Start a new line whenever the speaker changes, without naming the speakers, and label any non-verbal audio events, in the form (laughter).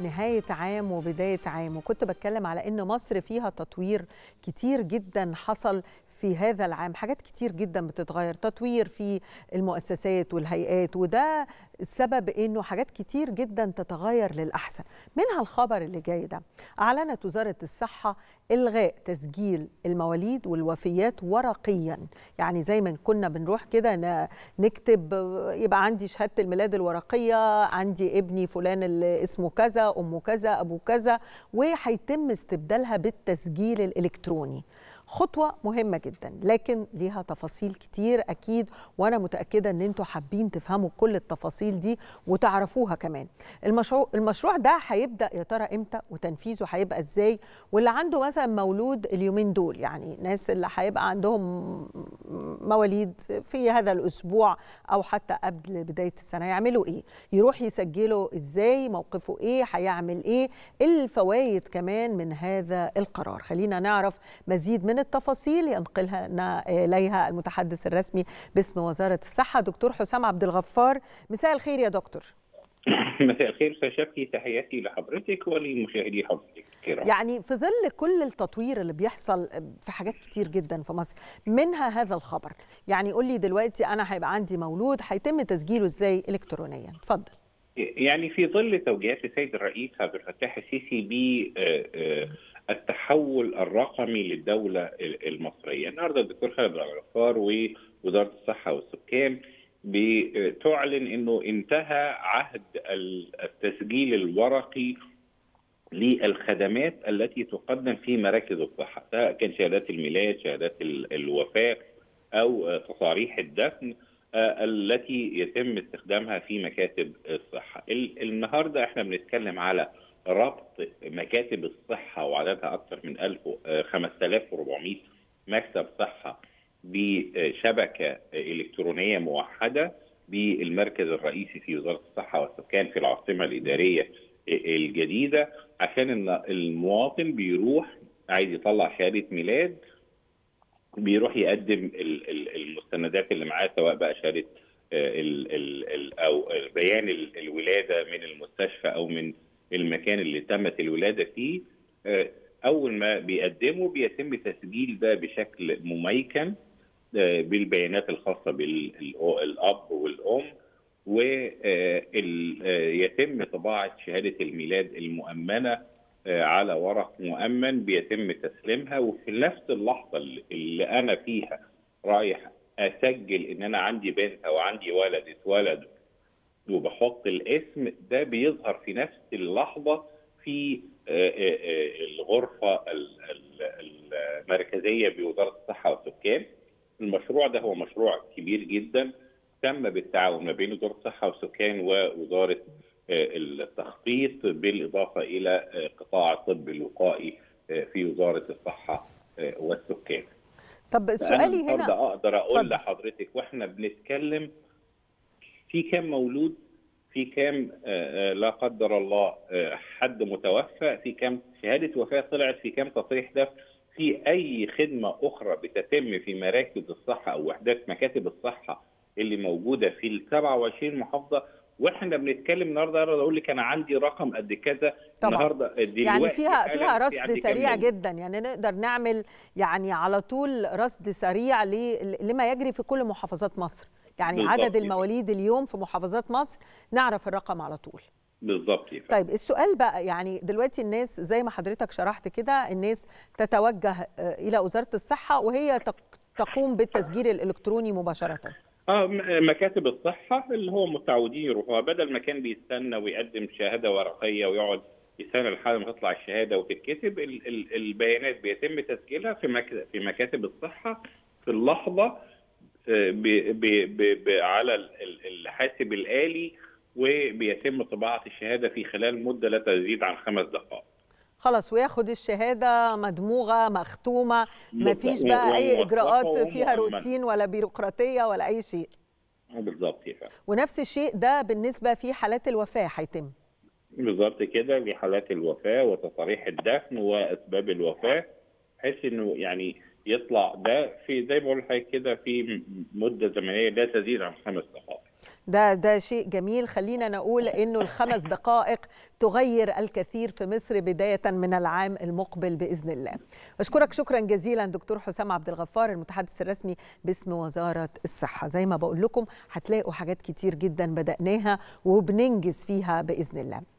نهاية عام وبداية عام وكنت بتكلم على إن مصر فيها تطوير كتير جدا حصل في هذا العام. حاجات كتير جدا بتتغير تطوير في المؤسسات والهيئات وده السبب إنه حاجات كتير جدا تتغير للأحسن. منها الخبر اللي جاي ده. أعلنت وزارة الصحة إلغاء تسجيل المواليد والوفيات ورقيا. يعني زي ما كنا بنروح كده نكتب يبقى عندي شهادة الميلاد الورقية عندي ابني فلان اللي اسمه كذا أمه كذا ابو كذا وهيتم استبدالها بالتسجيل الإلكتروني. خطوة مهمة جدا لكن ليها تفاصيل كتير أكيد وأنا متأكدة أن أنتوا حابين تفهموا كل التفاصيل دي وتعرفوها كمان. المشروع, المشروع ده هيبدأ يا ترى إمتى؟ وتنفيذه هيبقى إزاي؟ واللي عنده مثلا مولود اليومين دول يعني ناس اللي هيبقى عندهم مواليد في هذا الأسبوع أو حتى قبل بداية السنة. يعملوا إيه؟ يروح يسجلوا إزاي؟ موقفه إيه؟ هيعمل إيه؟ الفوائد كمان من هذا القرار. خلينا نعرف مزيد من التفاصيل ينقلها إليها المتحدث الرسمي باسم وزارة الصحة دكتور حسام عبد الغفار. مساء الخير يا دكتور. (laughs)
مساء الخير أستاذ شفقي تحياتي لحضرتك ولمشاهدي حضرتك الكرام.
يعني في ظل كل التطوير اللي بيحصل في حاجات كتير جدا في مصر منها هذا الخبر. يعني قول لي دلوقتي أنا هيبقى عندي مولود هيتم تسجيله إزاي الكترونيا؟ اتفضل.
يعني في ظل توجيهات السيد الرئيس عبد الفتاح السيسي ب التحول الرقمي للدولة المصرية. النهاردة الدكتور خالد الغفار ووزارة الصحة والسكان بتعلن أنه انتهى عهد التسجيل الورقي للخدمات التي تقدم في مراكز الصحة سواء كان شهادات الميلاد شهادات الوفاة أو تصاريح الدفن التي يتم استخدامها في مكاتب الصحة. النهاردة إحنا بنتكلم على ربط مكاتب الصحة وعددها أكثر من 1000 5400 مكتب صحة بشبكة إلكترونية موحدة بالمركز الرئيسي في وزارة الصحة والسكان في العاصمة الإدارية الجديدة عشان المواطن بيروح عايز يطلع شهادة ميلاد بيروح يقدم المستندات اللي معاه سواء بقى ال ال أو بيان الولادة من المستشفى أو من المكان اللي تمت الولادة فيه. أول ما بيقدمه بيتم تسجيل ده بشكل مميكن. بالبيانات الخاصة بالأب والأم ويتم طباعة شهادة الميلاد المؤمنة على ورق مؤمن بيتم تسليمها وفي نفس اللحظة اللي أنا فيها رايح أسجل إن أنا عندي بنت أو عندي ولد اتولد وبحط الاسم ده بيظهر في نفس اللحظة في الغرفة المركزية بوزارة الصحة والسكان. المشروع ده هو مشروع كبير جدا تم بالتعاون ما بين وزارة الصحة والسكان ووزارة التخطيط بالإضافة إلى قطاع الطب الوقائي في وزارة الصحة والسكان.
طب سؤالي هنا
أقدر أقول فضل. لحضرتك وإحنا بنتكلم في كام مولود في كام لا قدر الله حد متوفى في كام شهادة وفاة طلعت في كام تصريح دفن في أي خدمة أخرى بتتم في مراكز الصحة أو وحدات مكاتب الصحة اللي موجودة في ال 27 محافظة؟ وإحنا بنتكلم النهارده أقدر أقول لك أنا عندي رقم قد كذا
طبعا.
النهارده
يعني فيها فيها رصد سريع جدا. يعني نقدر نعمل يعني على طول رصد سريع لما يجري في كل محافظات مصر. يعني عدد المواليد اليوم في محافظات مصر نعرف الرقم على طول.
بالظبط
طيب السؤال بقى يعني دلوقتي الناس زي ما حضرتك شرحت كده الناس تتوجه إلى وزارة الصحة وهي تقوم بالتسجيل الإلكتروني مباشرة.
آه مكاتب الصحة اللي هو متعودين يروحوها بدل ما كان بيستنى ويقدم شهادة ورقية ويقعد يستنى لحد ما تطلع الشهادة وتتكتب البيانات بيتم تسجيلها في في مكاتب الصحة في اللحظة ب ب ب على الحاسب الآلي وبيتم طباعة الشهادة في خلال مدة لا تزيد عن خمس دقائق.
خلاص وياخد الشهادة مدموغة مختومة ما فيش بقى أي إجراءات فيها روتين ولا بيروقراطية ولا أي شيء.
بالظبط
ونفس الشيء ده بالنسبة في حالات الوفاة هيتم.
بالظبط كده لحالات الوفاة وتصاريح الدفن وأسباب الوفاة بحيث إنه يعني يطلع ده في زي ما بقول لحضرتك كده في مدة زمنية لا تزيد عن خمس دقائق.
ده ده شيء جميل خلينا نقول إنه الخمس دقائق تغير الكثير في مصر بداية من العام المقبل بإذن الله. بشكرك شكرا جزيلا دكتور حسام عبد الغفار المتحدث الرسمي باسم وزارة الصحة، زي ما بقول لكم هتلاقوا حاجات كتير جدا بدأناها وبننجز فيها بإذن الله.